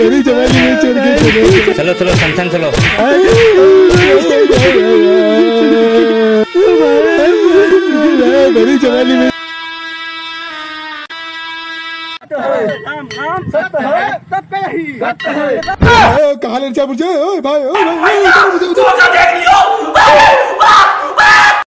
मेरी जवानी में छोड़ के चलो चलो शमशान चलो मेरी जवानी में कहा ले मुझे भाई भाई